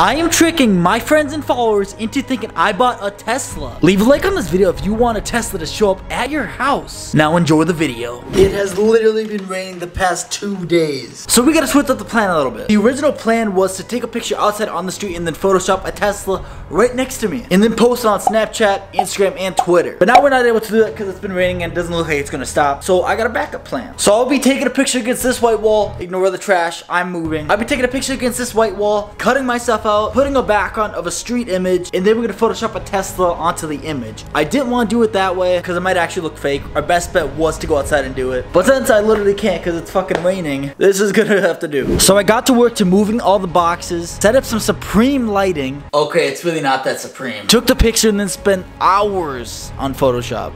I am tricking my friends and followers into thinking I bought a Tesla. Leave a like on this video if you want a Tesla to show up at your house. Now enjoy the video. It has literally been raining the past two days. So we gotta switch up the plan a little bit. The original plan was to take a picture outside on the street and then Photoshop a Tesla right next to me. And then post it on Snapchat, Instagram, and Twitter. But now we're not able to do that because it's been raining and it doesn't look like it's gonna stop. So I got a backup plan. So I'll be taking a picture against this white wall, ignore the trash, I'm moving. I'll be taking a picture against this white wall, cutting myself out, putting a background of a street image, and then we're gonna Photoshop a Tesla onto the image. I didn't want to do it that way because it might actually look fake. Our best bet was to go outside and do it. But since I literally can't because it's fucking raining, this is gonna have to do. So I got to work to moving all the boxes, set up some supreme lighting. Okay, it's really not that supreme. Took the picture and then spent hours on Photoshop.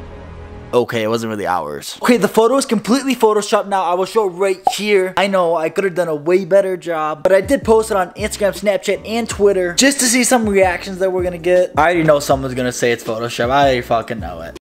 Okay, it wasn't really hours. Okay, the photo is completely photoshopped now. I will show right here. I know I could have done a way better job, but I did post it on Instagram, Snapchat, and Twitter just to see some reactions that we're gonna get. I already know someone's gonna say it's Photoshop. I fucking know it.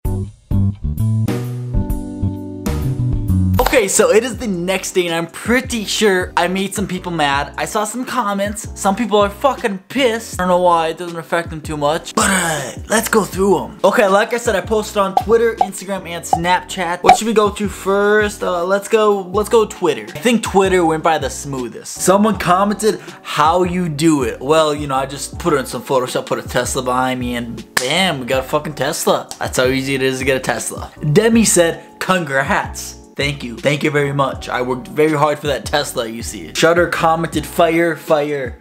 Okay, so it is the next day and I'm pretty sure I made some people mad. I saw some comments. Some people are fucking pissed. I don't know why it doesn't affect them too much. But uh, let's go through them. Okay, like I said, I posted on Twitter, Instagram, and Snapchat. What should we go to first? Uh, let's go, let's go Twitter. I think Twitter went by the smoothest. Someone commented how you do it. Well, you know, I just put it in some Photoshop, put a Tesla behind me, and bam, we got a fucking Tesla. That's how easy it is to get a Tesla. Demi said, congrats. Thank you. Thank you very much. I worked very hard for that Tesla, you see. Shutter commented, fire, fire.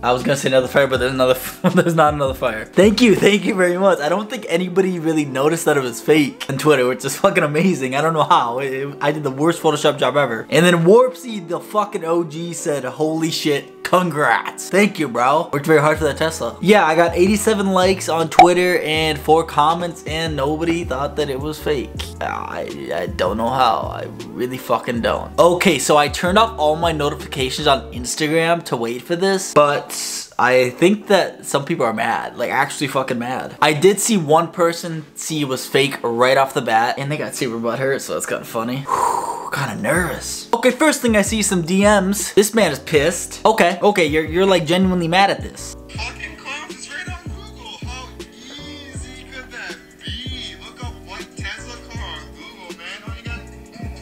I was gonna say another fire, but there's another, there's not another fire. Thank you, thank you very much. I don't think anybody really noticed that it was fake on Twitter, which is fucking amazing. I don't know how. It, it, I did the worst Photoshop job ever. And then Warpsy, the fucking OG said, holy shit, Congrats. Thank you, bro. Worked very hard for that Tesla. Yeah, I got 87 likes on Twitter and four comments and nobody thought that it was fake. I, I don't know how. I really fucking don't. Okay, so I turned off all my notifications on Instagram to wait for this, but I think that some people are mad, like actually fucking mad. I did see one person see it was fake right off the bat and they got super butthurt, so that's kind of funny. kind of nervous. Okay, first thing I see some DMs. This man is pissed. Okay, okay, you're, you're like genuinely mad at this. Fucking clowns is right on Google. How easy could that be? Look up white Tesla car on Google, man. All you got,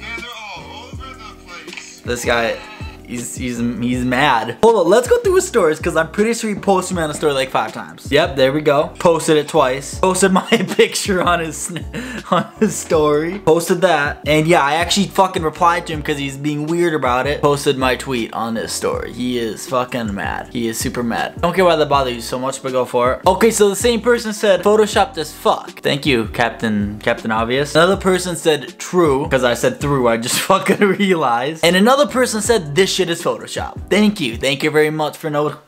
man, they're all over the place. This guy, He's, he's, he's mad. Hold on, let's go through his stories because I'm pretty sure he posted me on a story like five times. Yep, there we go. Posted it twice. Posted my picture on his on his story. Posted that. And yeah, I actually fucking replied to him because he's being weird about it. Posted my tweet on his story. He is fucking mad. He is super mad. Don't care why that bothers you so much, but go for it. Okay, so the same person said, photoshopped as fuck. Thank you, Captain Captain Obvious. Another person said true, because I said through, I just fucking realized. And another person said this shit is Photoshop. Thank you. Thank you very much for noticing.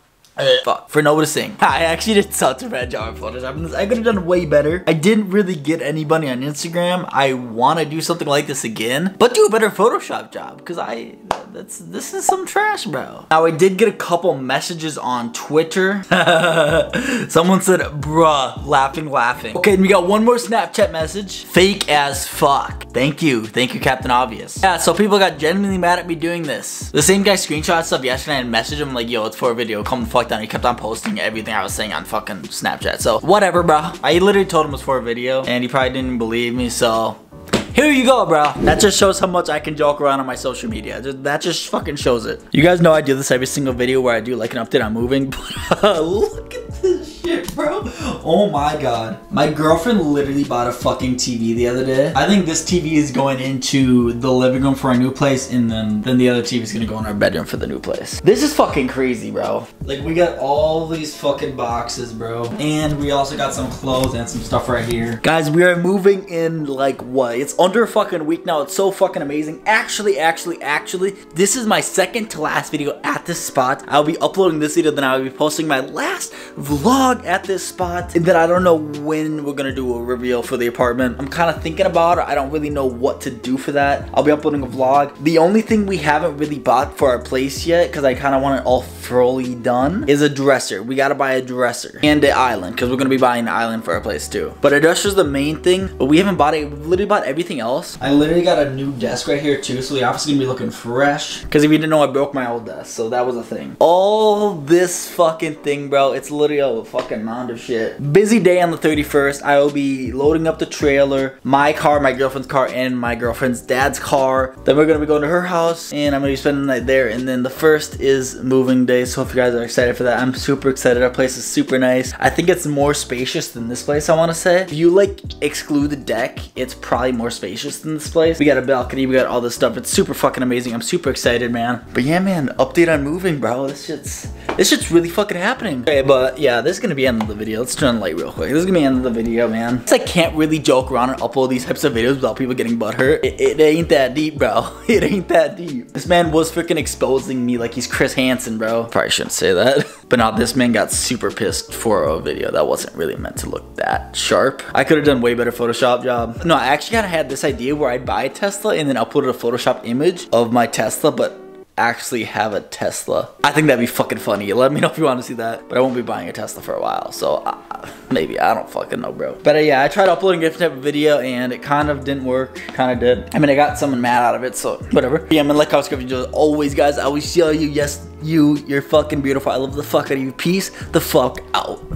Fuck, for noticing. I actually did such a bad job of photoshopping this. I could have done way better. I didn't really get anybody on Instagram. I want to do something like this again, but do a better Photoshop job because I, that's, this is some trash, bro. Now, I did get a couple messages on Twitter. Someone said, bruh, laughing, laughing. Okay, and we got one more Snapchat message. Fake as fuck. Thank you. Thank you, Captain Obvious. Yeah, so people got genuinely mad at me doing this. The same guy screenshots stuff yesterday and messaged him like, yo, it's for a video. Come the fuck down. He kept on posting everything I was saying on fucking Snapchat. So whatever, bro. I literally told him it was for a video and he probably didn't believe me. So here you go, bro. That just shows how much I can joke around on my social media. That just fucking shows it. You guys know I do this every single video where I do like an update on moving, but uh, look at bro. Oh my god. My girlfriend literally bought a fucking TV the other day. I think this TV is going into the living room for our new place and then, then the other TV is gonna go in our bedroom for the new place. This is fucking crazy, bro. Like we got all these fucking boxes, bro. And we also got some clothes and some stuff right here. Guys, we are moving in like what? It's under a fucking week now. It's so fucking amazing. Actually, actually, actually, this is my second to last video at this spot. I'll be uploading this video, then I'll be posting my last vlog at this spot that I don't know when we're gonna do a reveal for the apartment. I'm kind of thinking about it. I don't really know what to do for that. I'll be uploading a vlog. The only thing we haven't really bought for our place yet, because I kind of want it all fully done, is a dresser. We gotta buy a dresser and an island, because we're gonna be buying an island for our place too. But a dresser's the main thing, but we haven't bought it. We've literally bought everything else. I literally got a new desk right here too, so the office is gonna be looking fresh. Because if you didn't know, I broke my old desk, so that was a thing. All this fucking thing, bro, it's literally a fucking of shit. Busy day on the 31st. I will be loading up the trailer, my car, my girlfriend's car, and my girlfriend's dad's car. Then we're gonna be going to her house, and I'm gonna be spending the night there. And then the first is moving day, so if you guys are excited for that, I'm super excited. Our place is super nice. I think it's more spacious than this place, I wanna say. If you like exclude the deck, it's probably more spacious than this place. We got a balcony, we got all this stuff. It's super fucking amazing. I'm super excited, man. But yeah, man, update on moving, bro. This shit's this shit's really fucking happening. Okay, but yeah, this is gonna be the video. Let's turn the light real quick. This is gonna be end of the video, man. I can't really joke around and upload these types of videos without people getting butthurt. It, it ain't that deep, bro. It ain't that deep. This man was freaking exposing me like he's Chris Hansen, bro. Probably shouldn't say that. But now this man got super pissed for a video that wasn't really meant to look that sharp. I could have done way better Photoshop job. No, I actually kind of had this idea where I'd buy a Tesla and then upload a Photoshop image of my Tesla, but actually have a Tesla. I think that'd be fucking funny. Let me know if you want to see that. But I won't be buying a Tesla for a while, so uh, maybe. I don't fucking know, bro. But uh, yeah, I tried uploading a different type of video and it kind of didn't work. Kind of did. I mean, I got someone mad out of it, so whatever. Yeah, I'm gonna like how it's videos always, guys. I always show you, yes, you, you're fucking beautiful. I love the fuck out of you. Peace the fuck out.